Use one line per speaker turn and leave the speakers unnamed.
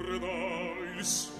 ricorda il suo